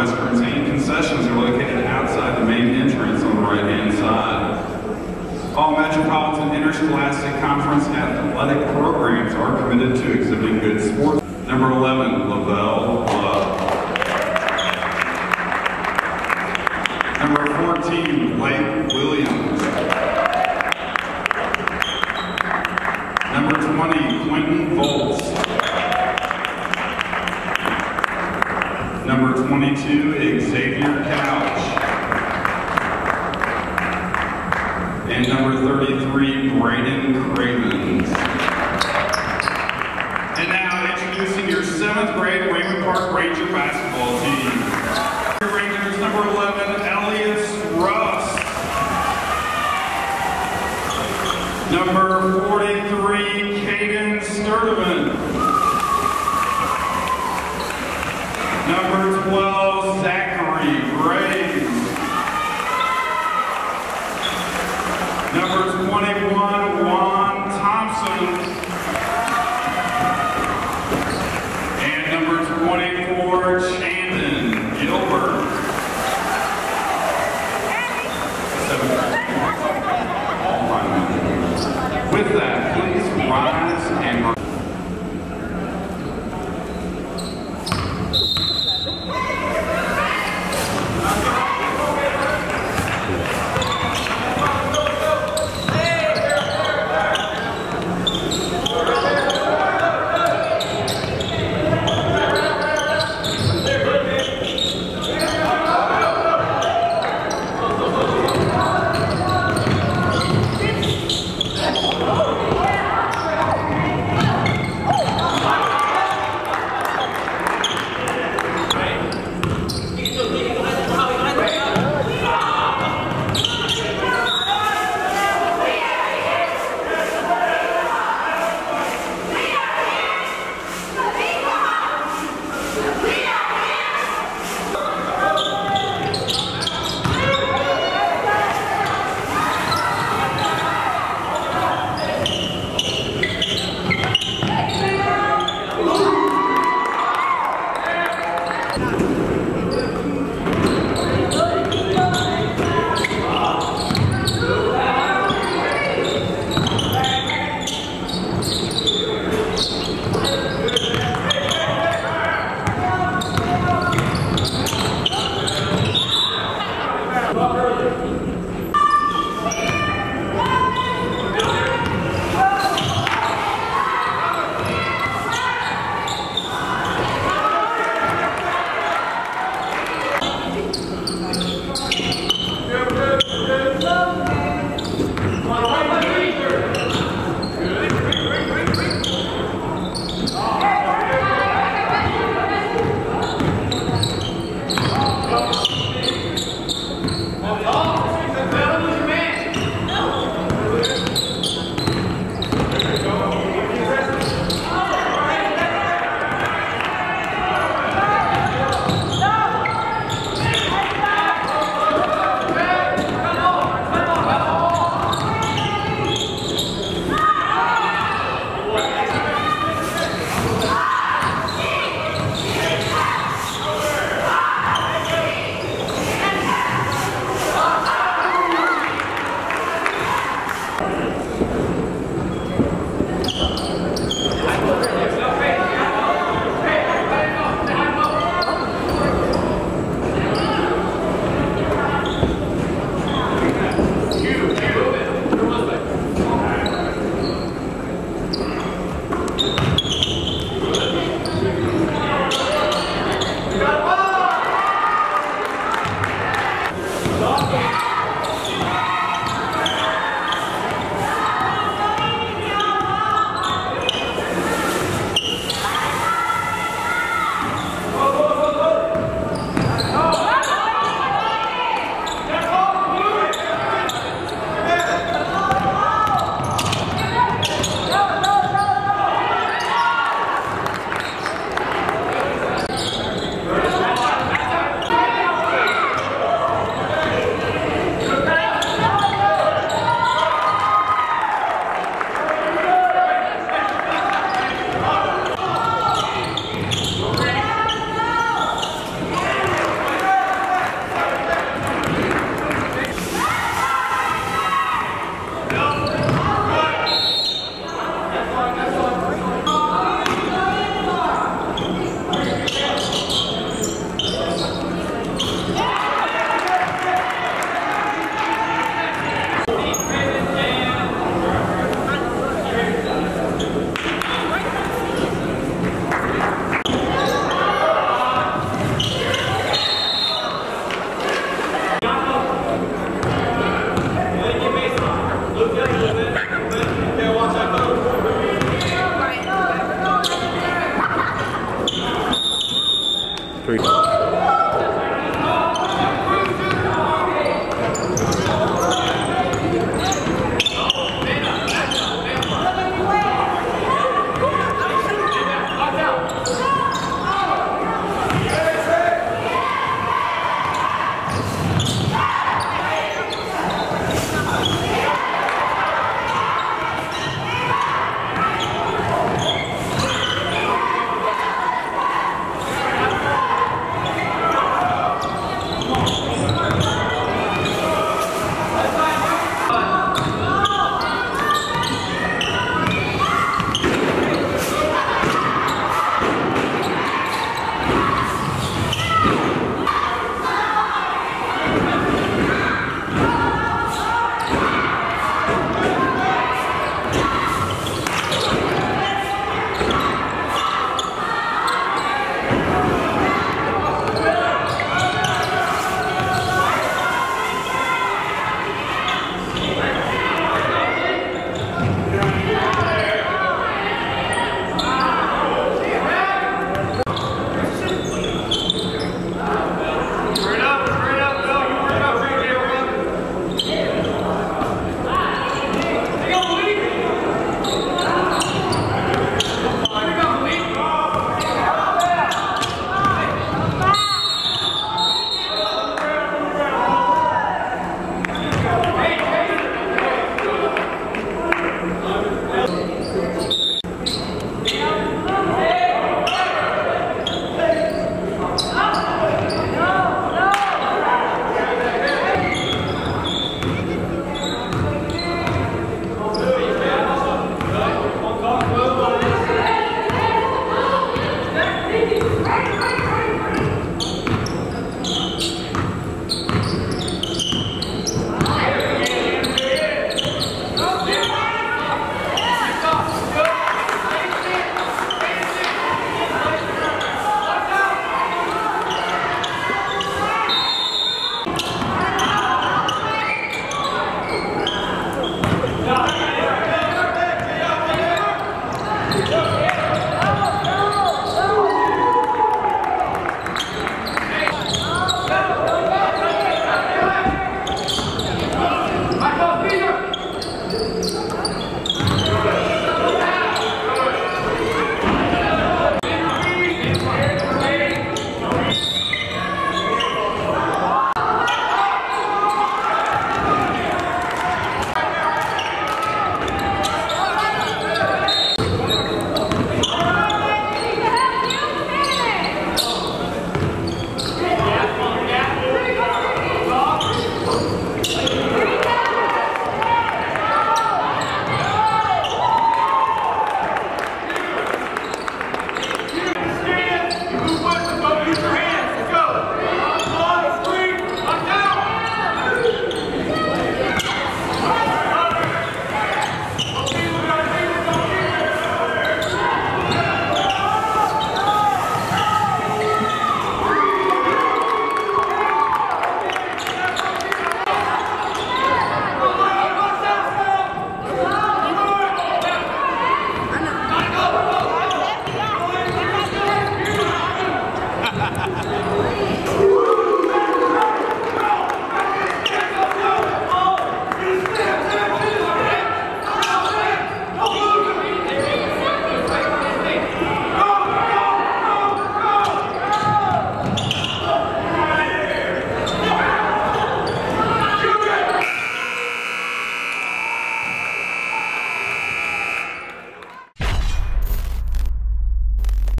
restrooms and concessions are located outside the main entrance on the right-hand side. All Metropolitan Interscholastic Conference athletic programs are committed to exhibiting good sports. Number 11, Lavelle Club. Number 14, Blake Williams. Number 20, Quintyn. 22, Xavier Couch. And number 33, Braden Cravens. And now introducing your seventh grade Raymond Park Ranger basketball team. Rangers number 11, Elias Russ. Number 43, Caden Sturdivant. Number 12, 21. Juan Thompson. And number 24, Chan 了。Look at it.